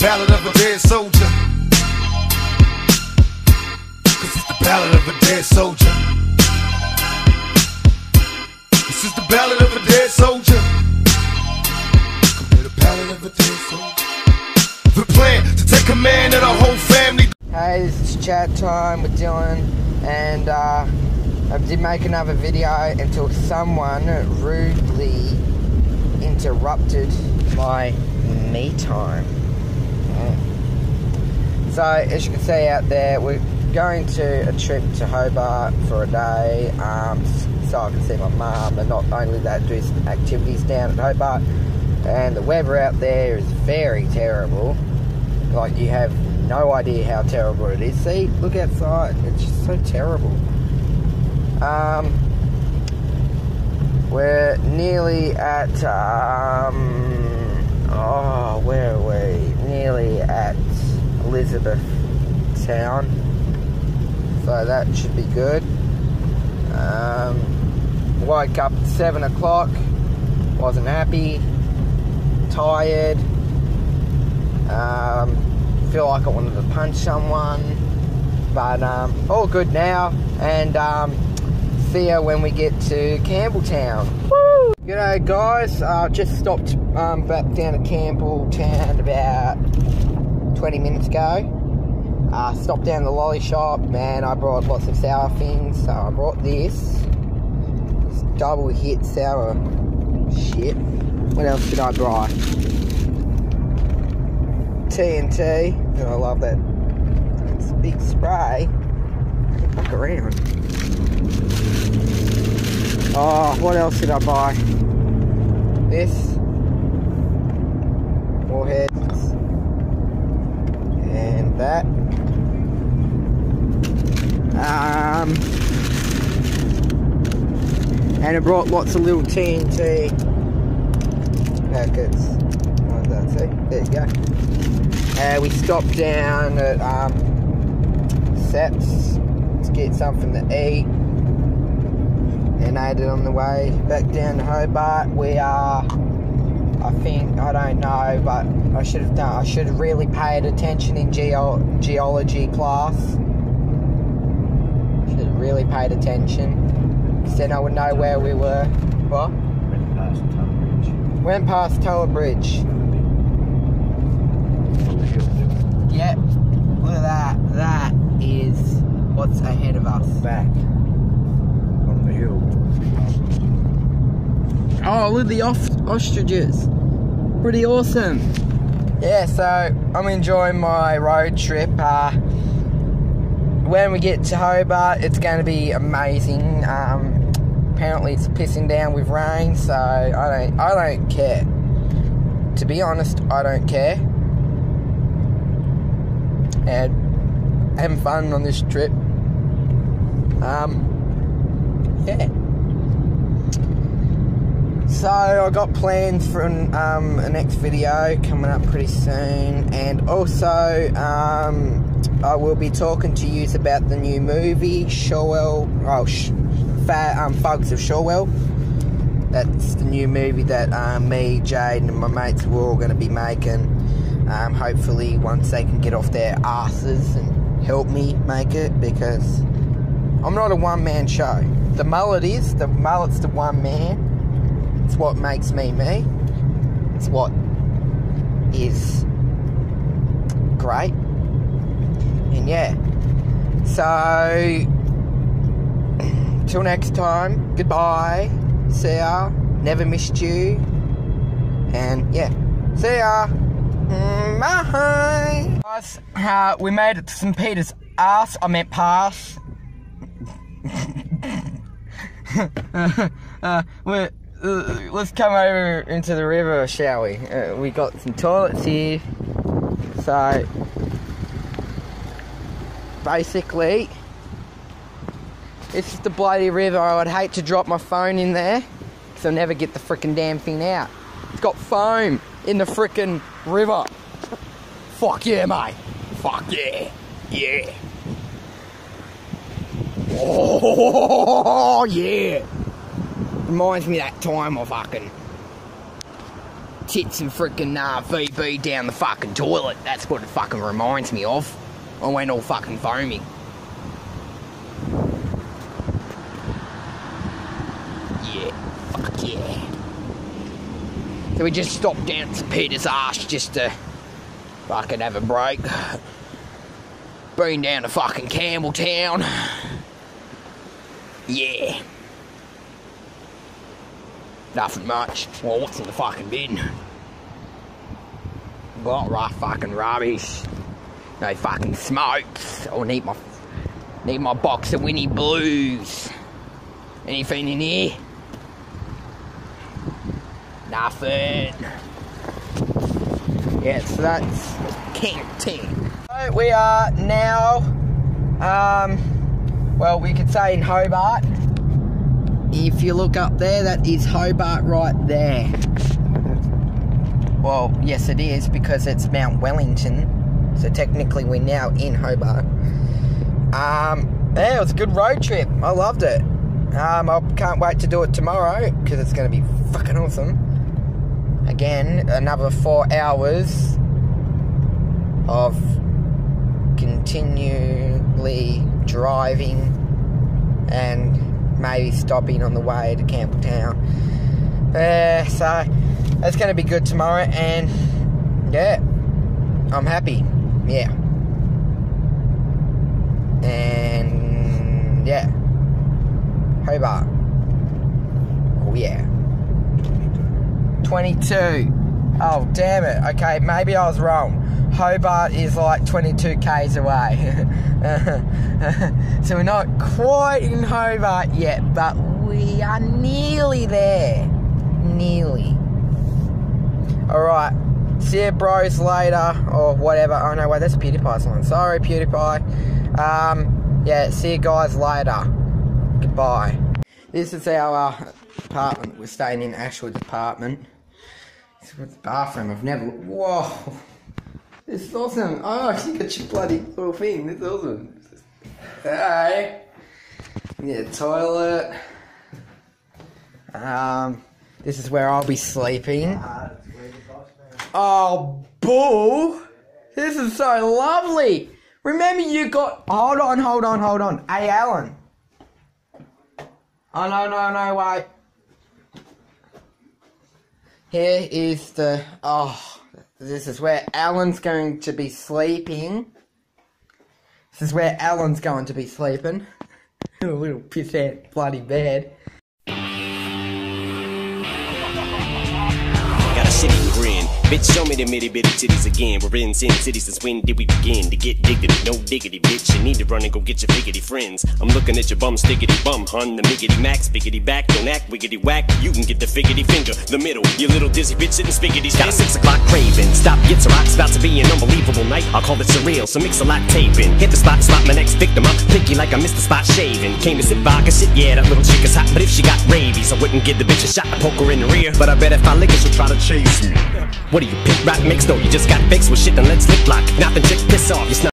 ballad of a dead soldier. Cause it's the ballad of a dead soldier. This is the ballad of a dead soldier. Compare the ballad of a dead soldier. The plan to take command of the whole family. Hey, this is chat time with Dylan, and uh, I did make another video until someone rudely interrupted my me time. So, as you can see out there, we're going to a trip to Hobart for a day, um, so I can see my mum, and not only that, do some activities down at Hobart. And the weather out there is very terrible. Like you have no idea how terrible it is. See, look outside. It's just so terrible. Um, we're nearly at um, oh, where are we? Elizabeth Town. So that should be good. Um, woke up at seven o'clock. Wasn't happy. Tired. Um, feel like I wanted to punch someone, but um, all good now. And um, see you when we get to Campbelltown. Woo! G'day guys, uh, just stopped um, back down at Campbelltown about 20 minutes ago. Uh, stopped down the lolly shop, man. I brought lots of sour things. So I brought this, this double hit sour shit. What else did I buy? TNT. And I love that. It's a big spray. Fuck around. Oh, what else did I buy? This. Warheads. That. Um, and it brought lots of little TNT packets. What that say? There you go. Uh, we stopped down at um, Seps to get something to eat and ate it on the way back down to Hobart. We are, I think, I don't know, but I should have done, I should have really paid attention in geo- geology class. Should have really paid attention, because then I would know where we were. What? Went past Tunnel Bridge. Went past Tower Bridge. On the hill. Yep. Look at that. That is what's ahead of us. Back. On the hill. Oh, look at the ostriches. Pretty awesome. Yeah, so I'm enjoying my road trip. Uh, when we get to Hobart, it's going to be amazing. Um, apparently, it's pissing down with rain, so I don't, I don't care. To be honest, I don't care. And having fun on this trip. Um, yeah. So I got plans for an, um, a next video coming up pretty soon, and also um, I will be talking to you about the new movie Shorewell. Oh, Sh- um, Thugs of Shorewell. That's the new movie that um, me, Jade, and my mates were all going to be making. Um, hopefully, once they can get off their asses and help me make it, because I'm not a one man show. The mullet is, the mullet's the one man. It's what makes me me. It's what is great. And yeah. So, till next time, goodbye. See ya. Never missed you. And yeah. See ya. Mm, Bye. Guys, uh, we made it to St. Peter's ass. I meant pass. uh, we're, uh, let's come over into the river, shall we? Uh, we got some toilets here. So, basically, this is the bloody river. I would hate to drop my phone in there because I'll never get the freaking damn thing out. It's got foam in the freaking river. Fuck yeah, mate. Fuck yeah. Yeah. Oh, yeah. Reminds me that time I fucking tits and freaking uh, VB down the fucking toilet. That's what it fucking reminds me of. I went all fucking foamy. Yeah, fuck yeah. So we just stopped down St Peter's Arch just to fucking have a break. Been down to fucking Campbelltown. Yeah. Nothing much. Well, what's in the fucking bin? Got rough fucking rubbish. No fucking smokes. I'll need my need my box of Winnie Blues. Anything in here? Nothing. Yeah, so that's Campbelltown. So we are now, um, well, we could say in Hobart. If you look up there, that is Hobart right there. Well, yes, it is because it's Mount Wellington. So technically, we're now in Hobart. Um, yeah, it was a good road trip. I loved it. Um, I can't wait to do it tomorrow because it's going to be fucking awesome. Again, another four hours of continually driving and maybe stopping on the way to Campbelltown. Uh, so that's going to be good tomorrow, and yeah, I'm happy. Yeah, and yeah, Hobart. Oh yeah, 22. Oh damn it. Okay, maybe I was wrong. Hobart is like 22 k's away. so we're not quite in Hobart yet, but we are nearly there. Nearly. Alright. See you bros later or whatever. Oh no, wait, that's PewDiePie's line. Sorry, PewDiePie. Um, yeah, see you guys later. Goodbye. This is our uh, apartment. We're staying in Ashwood's apartment. Is the bathroom. I've never. Whoa. This is awesome. Oh, you got your bloody little thing. This is awesome. Hey. Yeah, toilet. Um, this is where I'll be sleeping. Oh, bull! This is so lovely. Remember, you got. Hold on, hold on, hold on. Hey, Alan. Oh no, no, no, wait. Here is the. Oh. This is where Alan's going to be sleeping. This is where Alan's going to be sleeping. A little pissant bloody bed. Bitch, show me the itty bitty titties again. We're in Sin City since when did we begin to get diggity? No diggity, bitch. You need to run and go get your biggity friends. I'm looking at your bum, stickity bum, hun. The miggity max, biggity back, don't act wiggity whack. You can get the figgity finger, the middle. You little dizzy bitch sitting spiggity's got a six o'clock craving. Stop, get some rocks, about to be an unbelievable night. I'll call it surreal, so mix a lot taping. Hit the spot, slot my next victim up. Pinky like I missed the spot shaving. Came to sit vodka shit, yeah, that little chick is hot. But if she got rabies, I wouldn't give the bitch a shot. I poke her in the rear. But I bet if I lick her, she'll try to chase me. What do you pick rock mix though? You just got fixed with shit, then let's lip lock. Nothing chick, piss off. You snot